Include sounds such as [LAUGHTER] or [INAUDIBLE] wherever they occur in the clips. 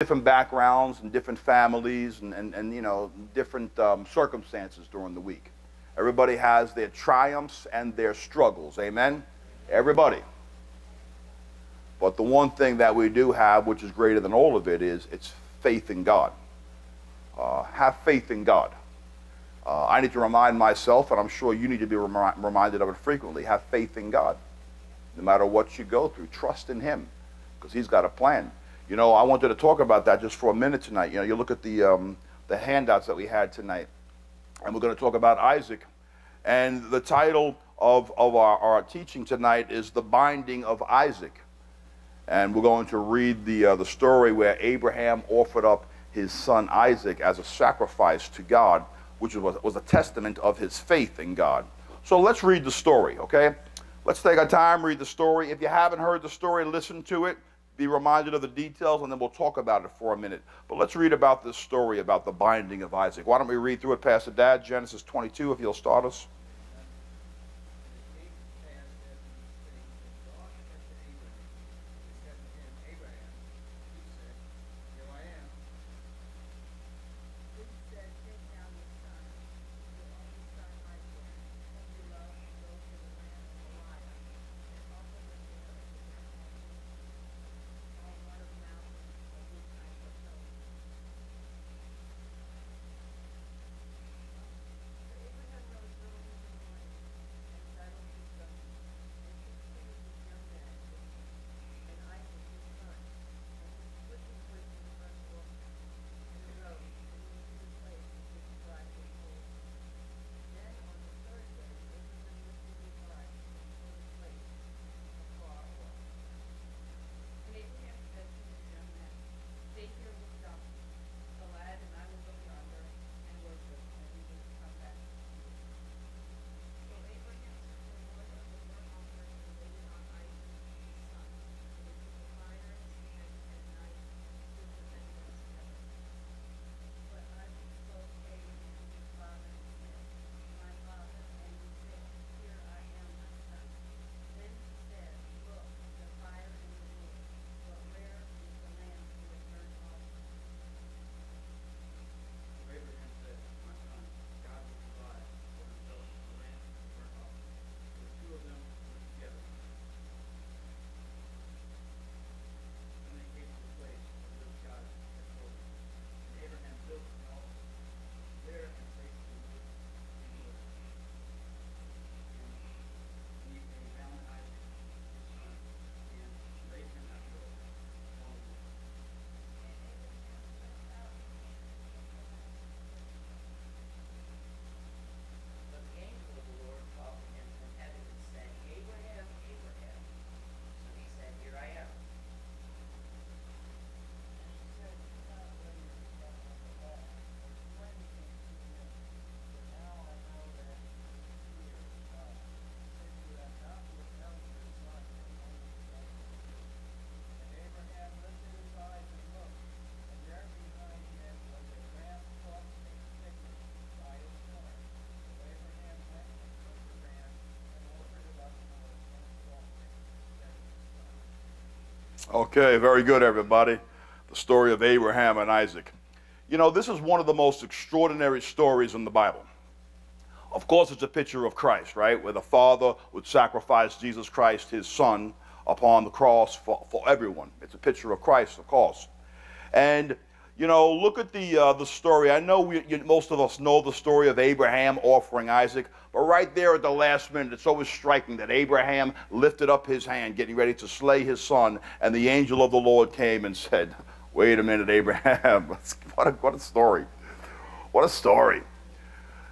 different backgrounds and different families and, and, and you know, different um, circumstances during the week. Everybody has their triumphs and their struggles. Amen? Everybody. But the one thing that we do have, which is greater than all of it, is it's faith in God. Uh, have faith in God. Uh, I need to remind myself, and I'm sure you need to be remi- reminded of it frequently have faith in God. No matter what you go through, trust in Him because He's got a plan. You know, I wanted to talk about that just for a minute tonight. You know, you look at the, um, the handouts that we had tonight, and we're going to talk about Isaac. And the title of, of our, our teaching tonight is The Binding of Isaac. And we're going to read the, uh, the story where Abraham offered up his son Isaac as a sacrifice to God, which was, was a testament of his faith in God. So let's read the story, okay? Let's take our time, read the story. If you haven't heard the story, listen to it, be reminded of the details, and then we'll talk about it for a minute. But let's read about this story about the binding of Isaac. Why don't we read through it, Pastor Dad? Genesis 22, if you'll start us. Okay, very good, everybody. The story of Abraham and Isaac. You know, this is one of the most extraordinary stories in the Bible. Of course, it's a picture of Christ, right? Where the Father would sacrifice Jesus Christ, his Son, upon the cross for, for everyone. It's a picture of Christ, of course. And you know, look at the uh, the story. I know we, you, most of us know the story of Abraham offering Isaac, but right there at the last minute, it's always striking that Abraham lifted up his hand, getting ready to slay his son, and the angel of the Lord came and said, "Wait a minute, Abraham. [LAUGHS] what a what a story! What a story!"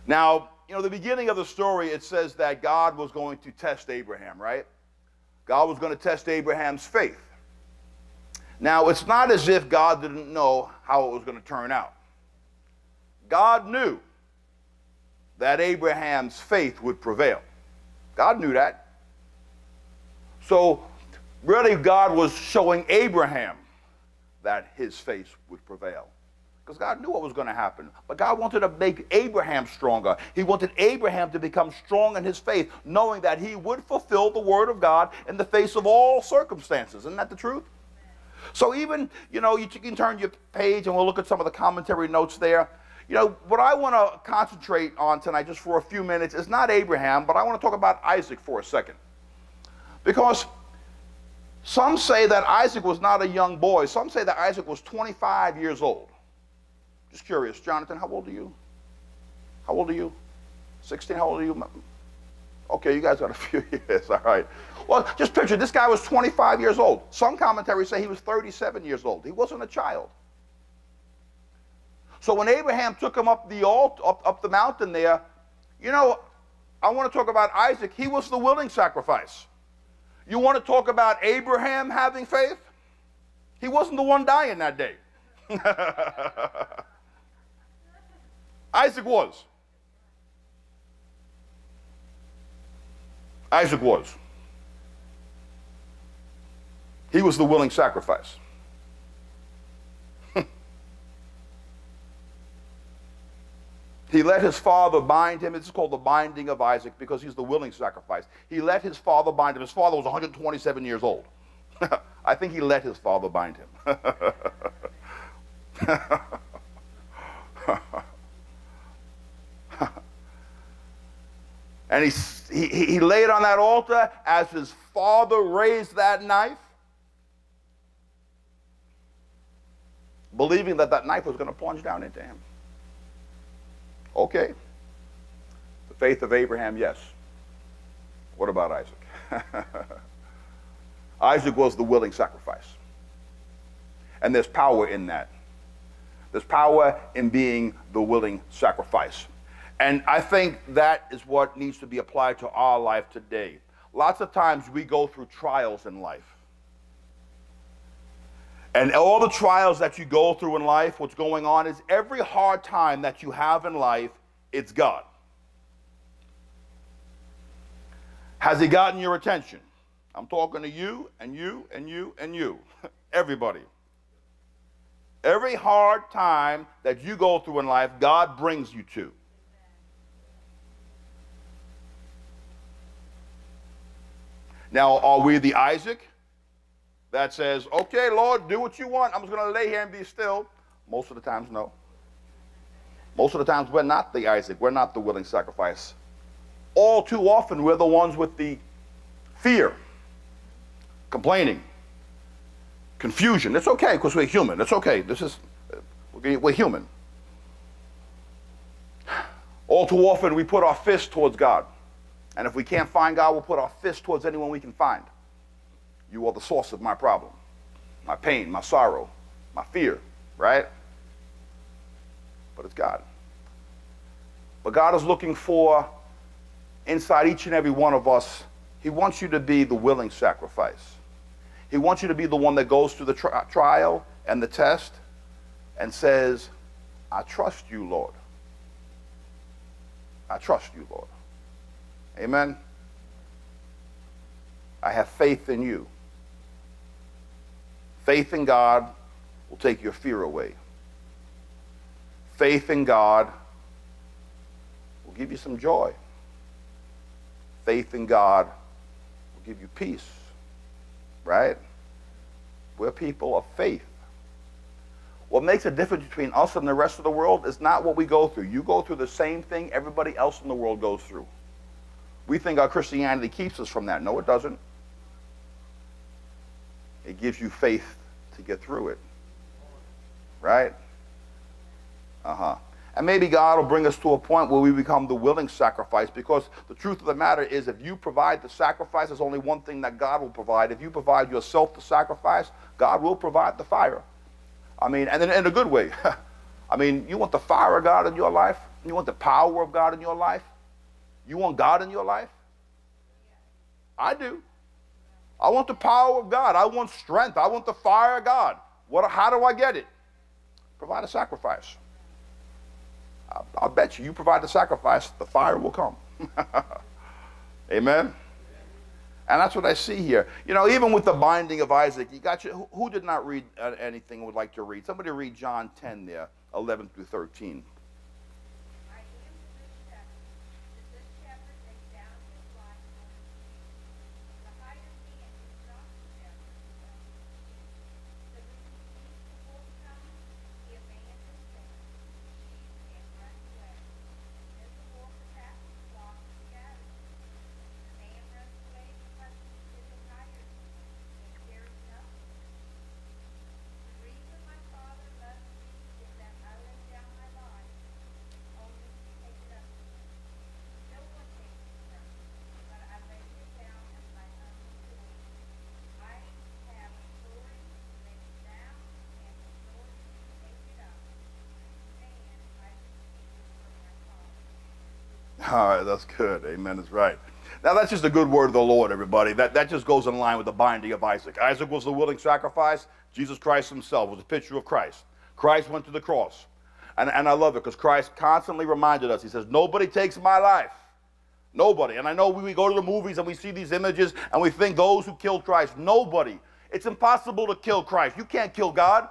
Now, you know, the beginning of the story it says that God was going to test Abraham, right? God was going to test Abraham's faith. Now, it's not as if God didn't know how it was going to turn out. God knew that Abraham's faith would prevail. God knew that. So, really, God was showing Abraham that his faith would prevail. Because God knew what was going to happen. But God wanted to make Abraham stronger. He wanted Abraham to become strong in his faith, knowing that he would fulfill the word of God in the face of all circumstances. Isn't that the truth? So even, you know, you can turn your page and we'll look at some of the commentary notes there. You know, what I want to concentrate on tonight, just for a few minutes, is not Abraham, but I want to talk about Isaac for a second. Because some say that Isaac was not a young boy. Some say that Isaac was 25 years old. Just curious. Jonathan, how old are you? How old are you? 16? How old are you? Okay, you guys got a [LAUGHS] few years. All right. Well, just picture this guy was 25 years old. Some commentaries say he was 37 years old. He wasn't a child. So when Abraham took him up the alt, up, up the mountain there, you know, I want to talk about Isaac. He was the willing sacrifice. You want to talk about Abraham having faith? He wasn't the one dying that day. [LAUGHS] Isaac was. Isaac was. He was the willing sacrifice. he let his father bind him. It's called the binding of Isaac because he's the willing sacrifice. He let his father bind him. His father was 127 years old. [LAUGHS] I think he let his father bind him. [LAUGHS] and he, he, he laid on that altar as his father raised that knife. believing that that knife was going to plunge down into him. Okay. The faith of Abraham, yes. What about Isaac? [LAUGHS] Isaac was the willing sacrifice. And there's power in that. There's power in being the willing sacrifice. And I think that is what needs to be applied to our life today. Lots of times we go through trials in life. And all the trials that you go through in life, what's going on is every hard time that you have in life, it's God. Has He gotten your attention? I'm talking to you and you and you and you, [LAUGHS] everybody. Every hard time that you go through in life, God brings you to. Now, are we the Isaac? that says, okay, Lord, do what you want. I'm just going to lay here and be still. Most of the times, no. Most of the times, we're not the Isaac. We're not the willing sacrifice. All too often, we're the ones with the fear, complaining, confusion. It's okay because we're human. It's okay. This is, we're human. All too often, we put our fist towards God. And if we can't find God, we'll put our fist towards anyone we can find. You are the source of my problem, my pain, my sorrow, my fear, right? But it's God. But God is looking for inside each and every one of us, He wants you to be the willing sacrifice. He wants you to be the one that goes through the tri- trial and the test and says, I trust you, Lord. I trust you, Lord. Amen. I have faith in you. Faith in God will take your fear away. Faith in God will give you some joy. Faith in God will give you peace. Right? We're people of faith. What makes a difference between us and the rest of the world is not what we go through. You go through the same thing everybody else in the world goes through. We think our Christianity keeps us from that. No, it doesn't. It gives you faith to get through it. Right? Uh huh. And maybe God will bring us to a point where we become the willing sacrifice because the truth of the matter is if you provide the sacrifice, there's only one thing that God will provide. If you provide yourself the sacrifice, God will provide the fire. I mean, and in, in a good way. [LAUGHS] I mean, you want the fire of God in your life? You want the power of God in your life? You want God in your life? I do. I want the power of God. I want strength. I want the fire of God. What, how do I get it? Provide a sacrifice. I, I'll bet you, you provide the sacrifice, the fire will come. [LAUGHS] Amen? And that's what I see here. You know, even with the binding of Isaac, you got you. Who, who did not read uh, anything would like to read? Somebody read John 10 there, 11 through 13. All right, that's good. Amen. That's right. Now, that's just a good word of the Lord, everybody. That, that just goes in line with the binding of Isaac. Isaac was the willing sacrifice. Jesus Christ himself was a picture of Christ. Christ went to the cross. And, and I love it because Christ constantly reminded us. He says, Nobody takes my life. Nobody. And I know we, we go to the movies and we see these images and we think those who killed Christ. Nobody. It's impossible to kill Christ. You can't kill God.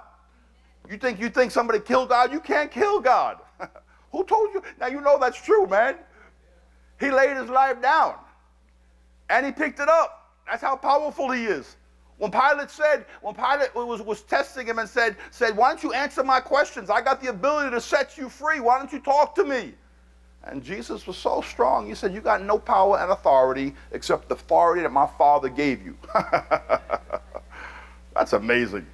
You think you think somebody killed God? You can't kill God. [LAUGHS] Who told you? Now you know that's true, man. He laid his life down and he picked it up. That's how powerful he is. When Pilate said, when Pilate was, was testing him and said, said, Why don't you answer my questions? I got the ability to set you free. Why don't you talk to me? And Jesus was so strong. He said, You got no power and authority except the authority that my Father gave you. [LAUGHS] That's amazing.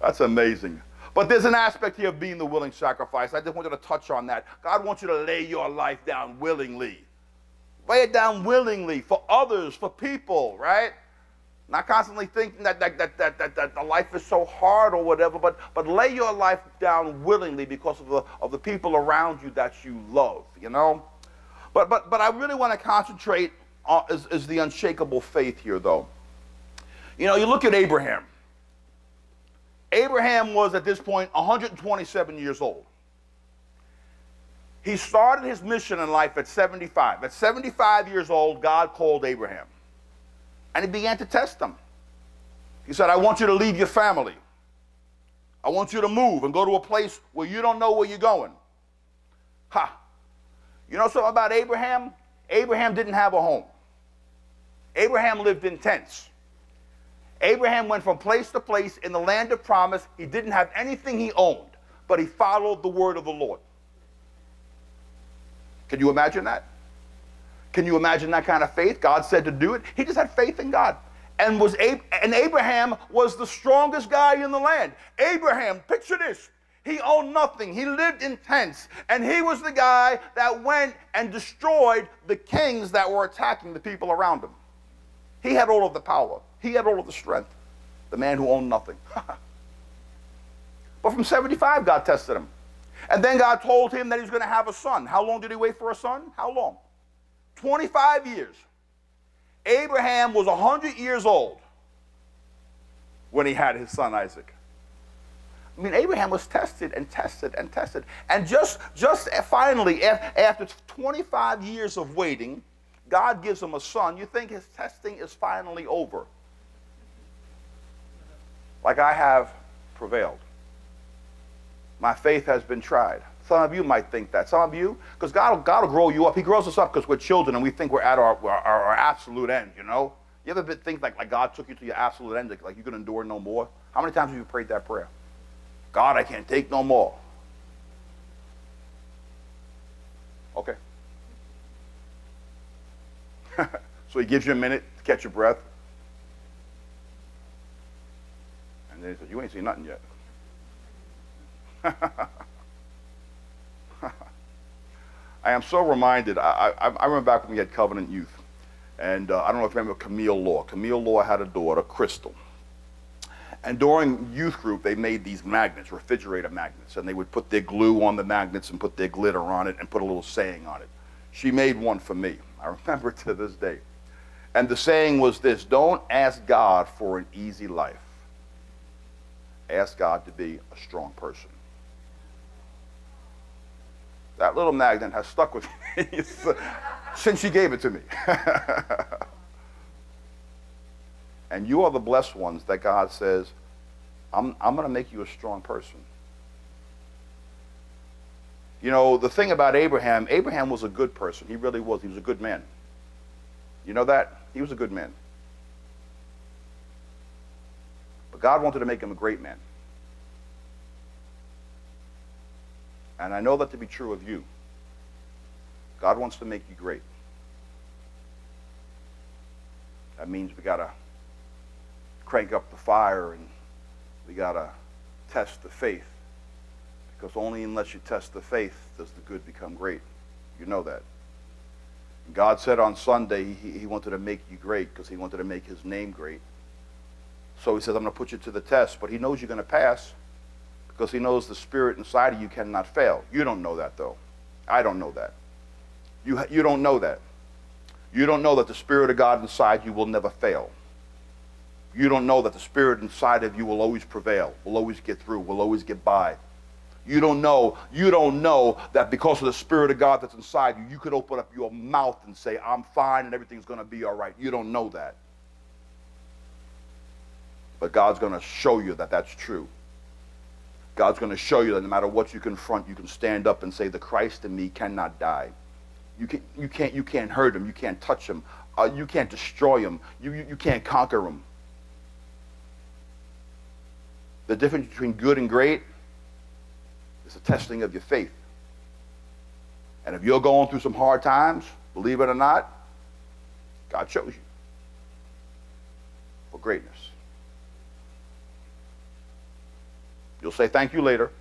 That's amazing. But there's an aspect here of being the willing sacrifice. I just wanted to touch on that. God wants you to lay your life down willingly. Lay it down willingly for others, for people, right? Not constantly thinking that, that, that, that, that, that the life is so hard or whatever, but, but lay your life down willingly because of the, of the people around you that you love, you know? But, but, but I really want to concentrate on is, is the unshakable faith here, though. You know, you look at Abraham. Abraham was at this point 127 years old. He started his mission in life at 75. At 75 years old, God called Abraham. And he began to test him. He said, I want you to leave your family. I want you to move and go to a place where you don't know where you're going. Ha. You know something about Abraham? Abraham didn't have a home. Abraham lived in tents. Abraham went from place to place in the land of promise. He didn't have anything he owned, but he followed the word of the Lord. Can you imagine that? Can you imagine that kind of faith? God said to do it. He just had faith in God. And was and Abraham was the strongest guy in the land. Abraham, picture this. He owned nothing. He lived in tents. And he was the guy that went and destroyed the kings that were attacking the people around him. He had all of the power. He had all of the strength. The man who owned nothing. [LAUGHS] but from 75, God tested him. And then God told him that he was going to have a son. How long did he wait for a son? How long? 25 years. Abraham was 100 years old when he had his son Isaac. I mean, Abraham was tested and tested and tested. And just, just finally, after 25 years of waiting, God gives him a son. You think his testing is finally over. Like I have prevailed. My faith has been tried. Some of you might think that. Some of you, because God, God will grow you up. He grows us up because we're children and we think we're at our, our, our absolute end, you know? You ever think like, like God took you to your absolute end, like, like you can endure no more? How many times have you prayed that prayer? God, I can't take no more. Okay. [LAUGHS] so he gives you a minute to catch your breath. And then he says, You ain't seen nothing yet. [LAUGHS] I am so reminded. I, I, I, remember back when we had Covenant Youth, and uh, I don't know if you remember Camille Law. Camille Law had a daughter, Crystal. And during youth group, they made these magnets, refrigerator magnets, and they would put their glue on the magnets and put their glitter on it and put a little saying on it. She made one for me. I [LAUGHS] remember to this day. And the saying was this Don't ask God for an easy life, ask God to be a strong person. That little magnet has stuck with [LAUGHS] me since she gave it to me. [LAUGHS] and you are the blessed ones that God says, I'm, I'm going to make you a strong person. You know, the thing about Abraham, Abraham was a good person. He really was. He was a good man. You know that? He was a good man. But God wanted to make him a great man. And I know that to be true of you. God wants to make you great. That means we got to crank up the fire and we got to test the faith. Because only unless you test the faith does the good become great. You know that. God said on Sunday he, he wanted to make you great because he wanted to make his name great. So he says, I'm going to put you to the test, but he knows you're going to pass because he knows the spirit inside of you cannot fail. You don't know that, though. I don't know that. You, you don't know that. You don't know that the Spirit of God inside you will never fail. You don't know that the Spirit inside of you will always prevail, will always get through, will always get by. You don't know, you don't know that because of the Spirit of God that's inside you, you could open up your mouth and say, I'm fine and everything's going to be all right. You don't know that. But God's going to show you that that's true. God's going to show you that no matter what you confront, you can stand up and say, The Christ in me cannot die. You, can, you, can't, you can't hurt him. You can't touch him. Uh, you can't destroy him. You, you, you can't conquer him. The difference between good and great is a testing of your faith. And if you're going through some hard times, believe it or not, God chose you for greatness. You'll say thank you later. [LAUGHS]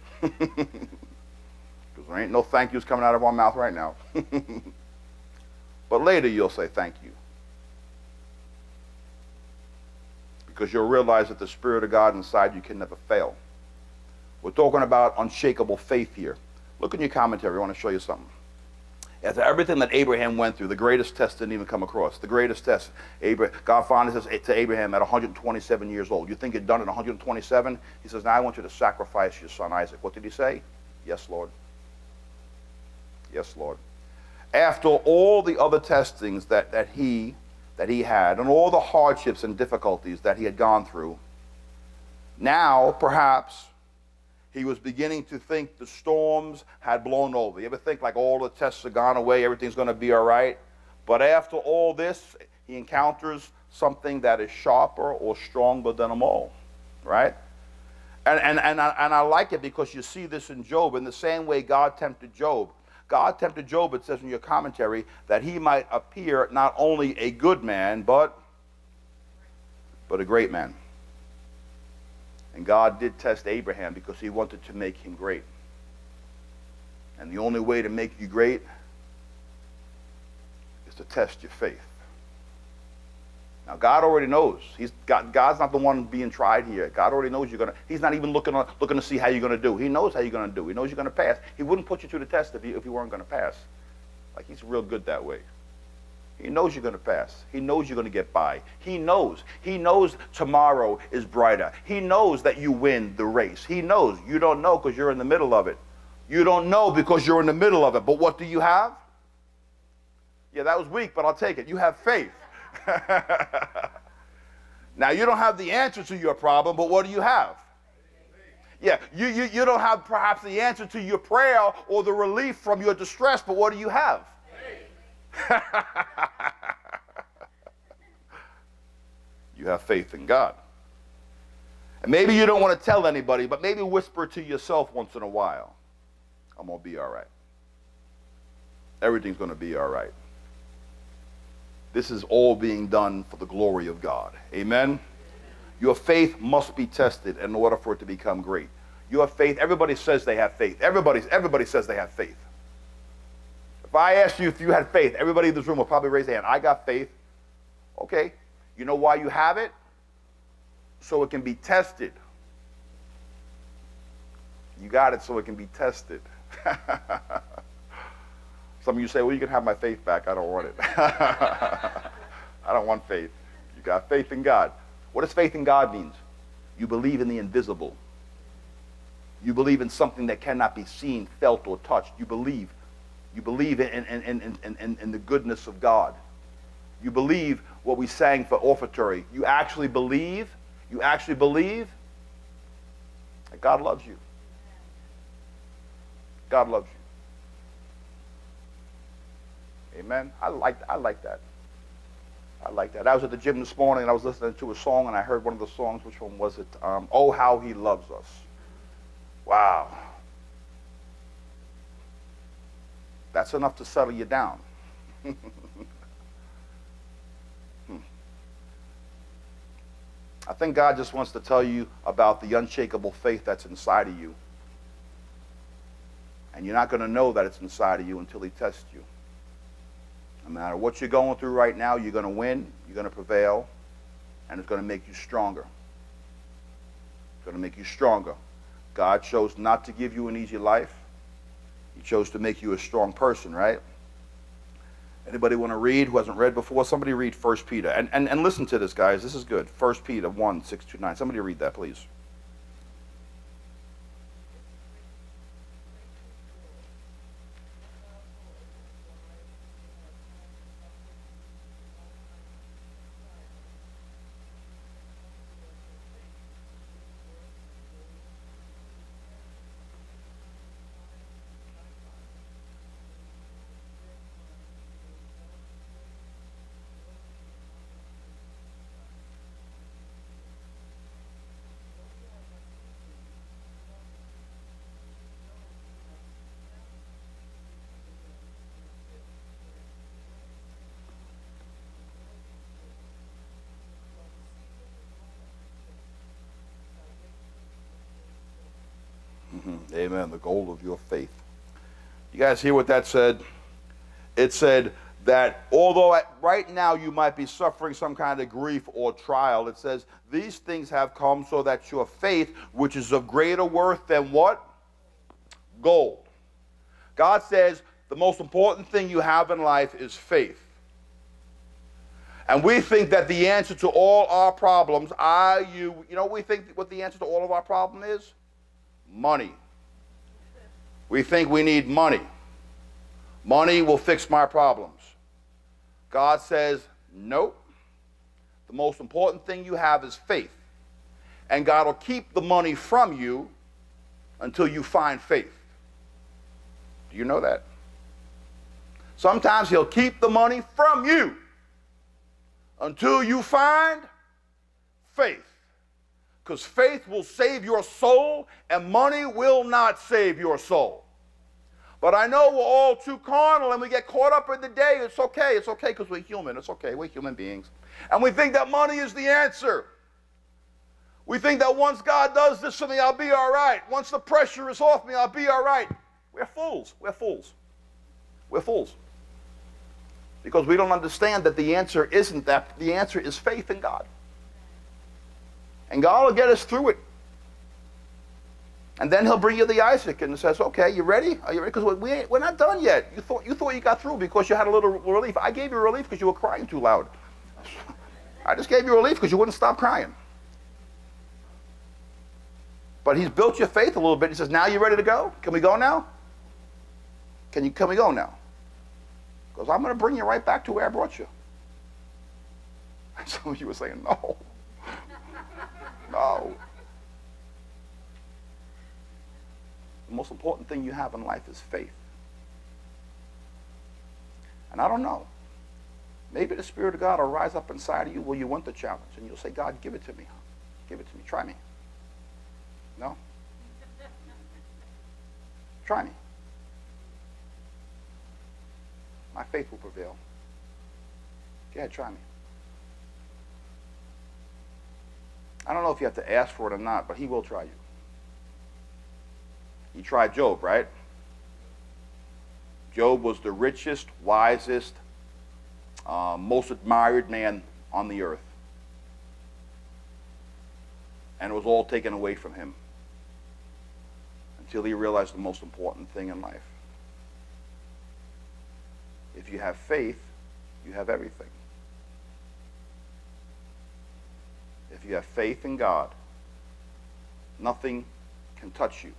Because there ain't no thank yous coming out of our mouth right now. [LAUGHS] but later you'll say thank you. Because you'll realize that the Spirit of God inside you can never fail. We're talking about unshakable faith here. Look in your commentary. I want to show you something. After everything that Abraham went through, the greatest test didn't even come across. The greatest test, Abraham, God finally says to Abraham at 127 years old, You think you're done at 127? He says, Now I want you to sacrifice your son Isaac. What did he say? Yes, Lord. Yes, Lord. After all the other testings that, that, he, that he had and all the hardships and difficulties that he had gone through, now perhaps he was beginning to think the storms had blown over. You ever think like all the tests have gone away, everything's going to be all right? But after all this, he encounters something that is sharper or stronger than them all, right? And, and, and, I, and I like it because you see this in Job in the same way God tempted Job. God tempted Job, it says in your commentary, that he might appear not only a good man, but, but a great man. And God did test Abraham because he wanted to make him great. And the only way to make you great is to test your faith. Now God already knows. He's God, God's not the one being tried here. God already knows you're gonna. He's not even looking on, looking to see how you're gonna do. He knows how you're gonna do. He knows you're gonna pass. He wouldn't put you to the test if you if you weren't gonna pass. Like he's real good that way. He knows you're going to pass. He knows you're going to get by. He knows. He knows tomorrow is brighter. He knows that you win the race. He knows. You don't know because you're in the middle of it. You don't know because you're in the middle of it. But what do you have? Yeah, that was weak, but I'll take it. You have faith. [LAUGHS] now, you don't have the answer to your problem, but what do you have? Yeah, you, you, you don't have perhaps the answer to your prayer or the relief from your distress, but what do you have? [LAUGHS] you have faith in God. And maybe you don't want to tell anybody, but maybe whisper to yourself once in a while I'm going to be all right. Everything's going to be all right. This is all being done for the glory of God. Amen? Your faith must be tested in order for it to become great. Your faith, everybody says they have faith. Everybody, everybody says they have faith. If I asked you if you had faith, everybody in this room will probably raise their hand. I got faith. Okay. You know why you have it? So it can be tested. You got it so it can be tested. [LAUGHS] Some of you say, well, you can have my faith back. I don't want it. [LAUGHS] I don't want faith. You got faith in God. What does faith in God means? You believe in the invisible. You believe in something that cannot be seen, felt, or touched. You believe you believe in, in, in, in, in, the goodness of God. You believe what we sang for offertory. You actually believe, you actually believe that God loves you. God loves you. Amen. I like, I like that. I like that. I was at the gym this morning and I was listening to a song and I heard one of the songs. Which one was it? Um, oh, how he loves us. Wow. That's enough to settle you down. [LAUGHS] I think God just wants to tell you about the unshakable faith that's inside of you. And you're not going to know that it's inside of you until He tests you. No matter what you're going through right now, you're going to win, you're going to prevail, and it's going to make you stronger. It's going to make you stronger. God chose not to give you an easy life. He chose to make you a strong person, right? Anybody want to read who hasn't read before? Somebody read 1 Peter. And, and, and listen to this, guys. This is good. 1 Peter 1, 6 to 9. Somebody read that, please. Mm-hmm. Amen. The goal of your faith. You guys hear what that said? It said that although right now you might be suffering some kind of grief or trial, it says these things have come so that your faith, which is of greater worth than what? Gold. God says the most important thing you have in life is faith. And we think that the answer to all our problems, are you, you know, we think what the answer to all of our problem is? Money. We think we need money. Money will fix my problems. God says, nope. The most important thing you have is faith. And God will keep the money from you until you find faith. Do you know that? Sometimes He'll keep the money from you until you find faith. Because faith will save your soul, and money will not save your soul. But I know we're all too carnal and we get caught up in the day. It's okay. It's okay because we're human. It's okay. We're human beings. And we think that money is the answer. We think that once God does this for me, I'll be all right. Once the pressure is off me, I'll be all right. We're fools. We're fools. We're fools. Because we don't understand that the answer isn't that. The answer is faith in God. And God will get us through it. And then he'll bring you the Isaac and says, okay, you ready? Are you ready? Because we we're not done yet. You thought, you thought you got through because you had a little relief. I gave you relief because you were crying too loud. [LAUGHS] I just gave you relief because you wouldn't stop crying. But he's built your faith a little bit. He says, now you ready to go? Can we go now? Can you can we go now? Because I'm going to bring you right back to where I brought you. And some of you were saying, no. No. The most important thing you have in life is faith. And I don't know. Maybe the Spirit of God will rise up inside of you where you want the challenge. And you'll say, God, give it to me. Give it to me. Try me. No? [LAUGHS] Try me. My faith will prevail. Ahead, try me. I don't know if you have to ask for it or not, but he will try you. He tried Job, right? Job was the richest, wisest, uh, most admired man on the earth. And it was all taken away from him until he realized the most important thing in life. If you have faith, you have everything. if you have faith in God, nothing can touch you.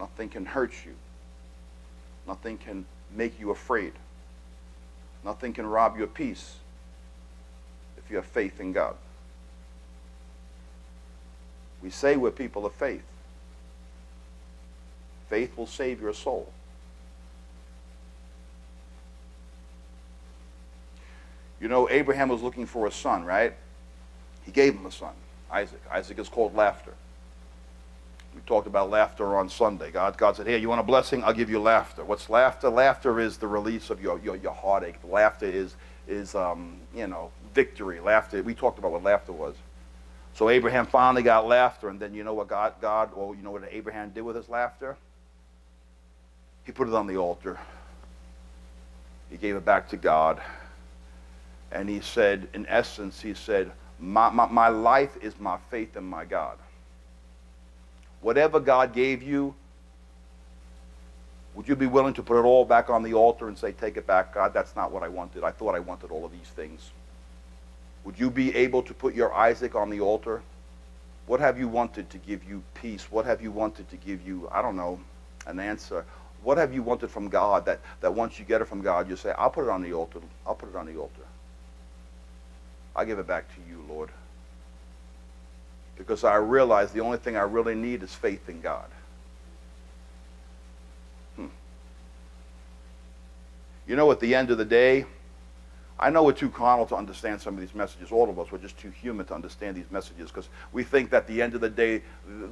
Nothing can hurt you. Nothing can make you afraid. Nothing can rob you of peace if you have faith in God. We say we're people of faith. Faith will save your soul. You know, Abraham was looking for a son, right? He gave him a son, Isaac. Isaac is called laughter. We talked about laughter on Sunday. God, God said, Here, you want a blessing? I'll give you laughter. What's laughter? Laughter is the release of your, your, your heartache. Laughter is, is um, you know, victory. Laughter, we talked about what laughter was. So Abraham finally got laughter, and then you know what God, God, well, you know what Abraham did with his laughter? He put it on the altar. He gave it back to God. And he said, in essence, he said, my, my, my life is my faith in my God. Whatever God gave you, Would you be willing to put it all back on the altar and say, Take it back, God? That's not what I wanted. I thought I wanted all of these things. Would you be able to put your Isaac on the altar? What have you wanted to give you peace? What have you wanted to give you, I don't know, an answer? What have you wanted from God that, that once you get it from God, you say, I'll put it on the altar. I'll put it on the altar. I give it back to you, Lord. Because I realize the only thing I really need is faith in God. Hmm. You know, at the end of the day, I know we're too carnal to understand some of these messages. All of us, we're just too human to understand these messages because we think that the end of the day,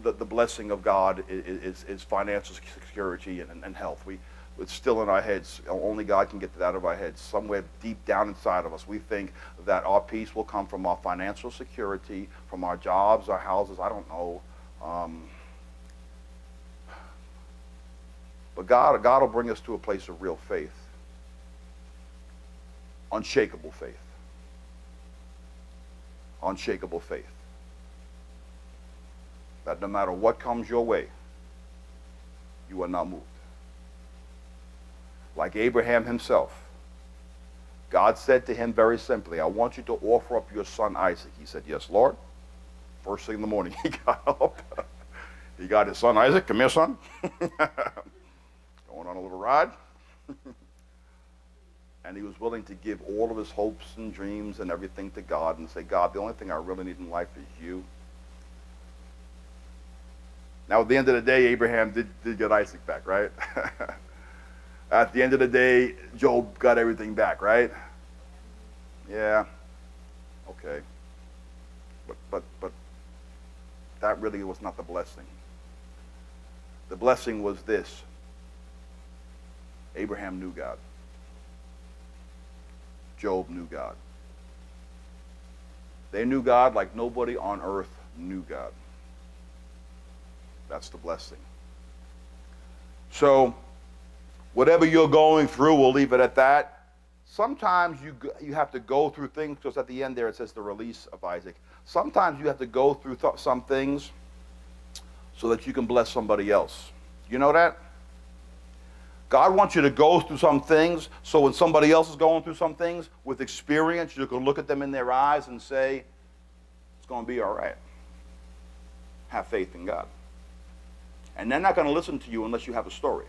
the, the blessing of God is, is, is financial security and, and health. We, it's still in our heads. Only God can get that out of our heads. Somewhere deep down inside of us, we think that our peace will come from our financial security, from our jobs, our houses. I don't know. Um, but God, God will bring us to a place of real faith unshakable faith. Unshakable faith. That no matter what comes your way, you are not moved. Like Abraham himself, God said to him very simply, I want you to offer up your son Isaac. He said, Yes, Lord. First thing in the morning, [LAUGHS] he got up. he got his son Isaac. Come here, son. [LAUGHS] Going on a little ride [LAUGHS] and he was willing to give all of his hopes and dreams and everything to God and say, God, the only thing I really need in life is you. Now, at the end of the day, Abraham did, did get Isaac back, right? At the end of the day, Job got everything back, right? Yeah. Okay. But, but, but that really was not the blessing. The blessing was this Abraham knew God. Job knew God. They knew God like nobody on earth knew God. That's the blessing. So, whatever you're going through, we'll leave it at that. Sometimes you, you have to go through things, because at the end there it says the release of Isaac. Sometimes you have to go through th- some things so that you can bless somebody else. You know that? God wants you to go through some things so when somebody else is going through some things with experience, you can look at them in their eyes and say, it's going to be all right. Have faith in God. And they're not going to listen to you unless you have a story.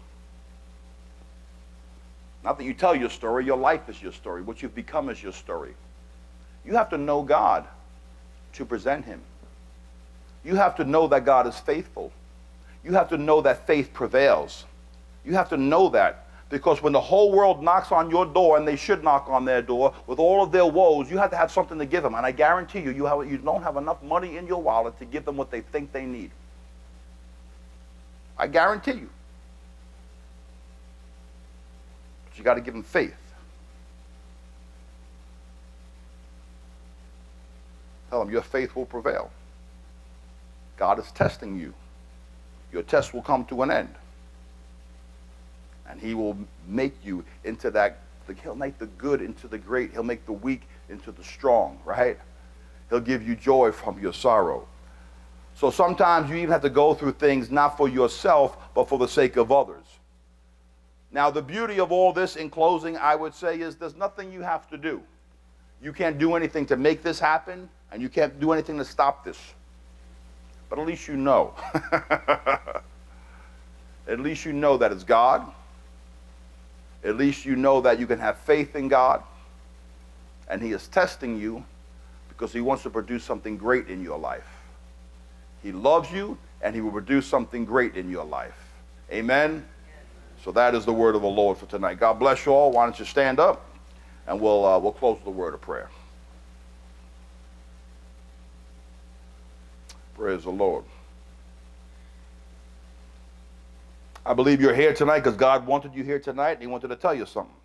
Not that you tell your story, your life is your story. What you've become is your story. You have to know God to present Him. You have to know that God is faithful. You have to know that faith prevails. You have to know that. Because when the whole world knocks on your door, and they should knock on their door with all of their woes, you have to have something to give them. And I guarantee you, you, have, you don't have enough money in your wallet to give them what they think they need. I guarantee you. But you got to give them faith. Tell them your faith will prevail. God is testing you. Your test will come to an end and he will make you into that he'll make the good into the great he'll make the weak into the strong right he'll give you joy from your sorrow so sometimes you even have to go through things not for yourself but for the sake of others now the beauty of all this in closing i would say is there's nothing you have to do you can't do anything to make this happen and you can't do anything to stop this but at least you know [LAUGHS] at least you know that it's god at least you know that you can have faith in God and He is testing you because He wants to produce something great in your life. He loves you and He will produce something great in your life. Amen? So that is the word of the Lord for tonight. God bless you all. Why don't you stand up and we'll, uh, we'll close the word of prayer. Praise the Lord. I believe you're here tonight because God wanted you here tonight and He wanted to tell you something.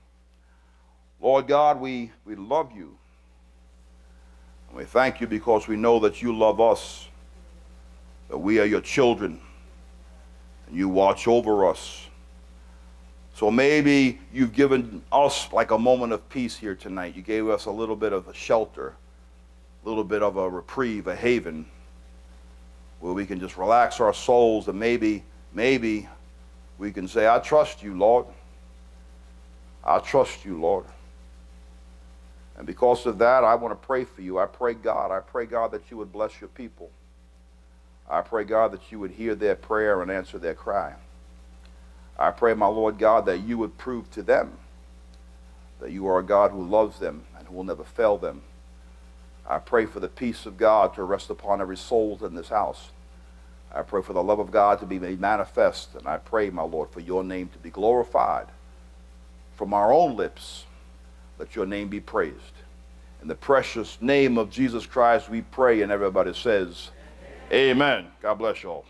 Lord God, we, we love you. And we thank you because we know that you love us, that we are your children, and you watch over us. So maybe you've given us like a moment of peace here tonight. You gave us a little bit of a shelter, a little bit of a reprieve, a haven, where we can just relax our souls and maybe, maybe we can say, I trust you, Lord. I trust you, Lord. And because of that, I want to pray for you. I pray, God, I pray, God, that you would bless your people. I pray, God, that you would hear their prayer and answer their cry. I pray, my Lord God, that you would prove to them that you are a God who loves them and who will never fail them. I pray for the peace of God to rest upon every soul in this house. I pray for the love of God to be made manifest. And I pray, my Lord, for your name to be glorified from our own lips. Let your name be praised. In the precious name of Jesus Christ, we pray, and everybody says, Amen. Amen. God bless you all.